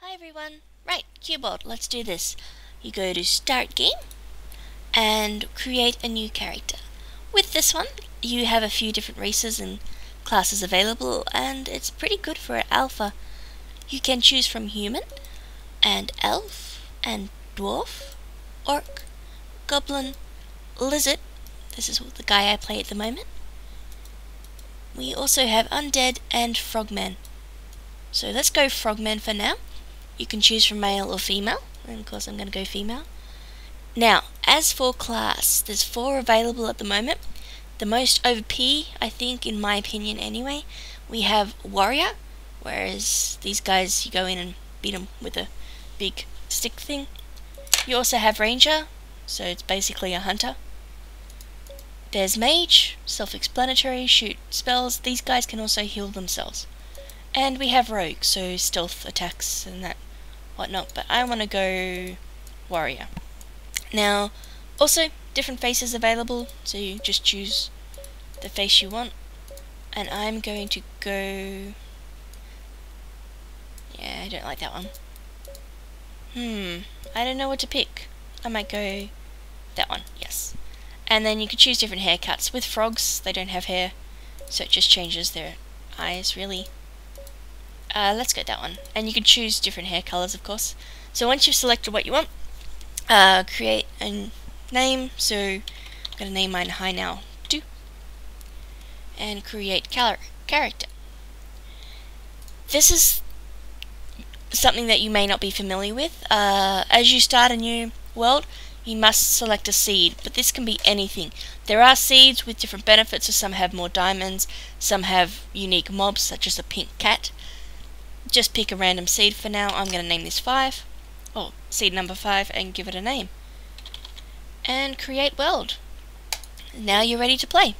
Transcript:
Hi everyone. Right, Cubot, let's do this. You go to Start Game and create a new character. With this one, you have a few different races and classes available and it's pretty good for an alpha. You can choose from human and elf and dwarf, orc, goblin, lizard. This is the guy I play at the moment. We also have undead and frogman. So let's go frogman for now. You can choose from male or female, and of course I'm going to go female. Now, as for class, there's four available at the moment. The most OP, I think, in my opinion anyway, we have warrior, whereas these guys, you go in and beat them with a big stick thing. You also have ranger, so it's basically a hunter. There's mage, self-explanatory, shoot spells. These guys can also heal themselves. And we have rogue, so stealth attacks and that whatnot, but I want to go warrior. Now, also, different faces available, so you just choose the face you want. And I'm going to go... Yeah, I don't like that one. Hmm, I don't know what to pick. I might go that one, yes. And then you can choose different haircuts. With frogs, they don't have hair, so it just changes their eyes, really. Uh, let's get that one. And you can choose different hair colors, of course. So once you've selected what you want, uh, create a name. So I'm going to name mine Hai nao 2. And create character. This is something that you may not be familiar with. Uh, as you start a new world, you must select a seed, but this can be anything. There are seeds with different benefits, so some have more diamonds, some have unique mobs, such as a pink cat just pick a random seed for now. I'm going to name this 5, or seed number 5, and give it a name. And create world. Now you're ready to play.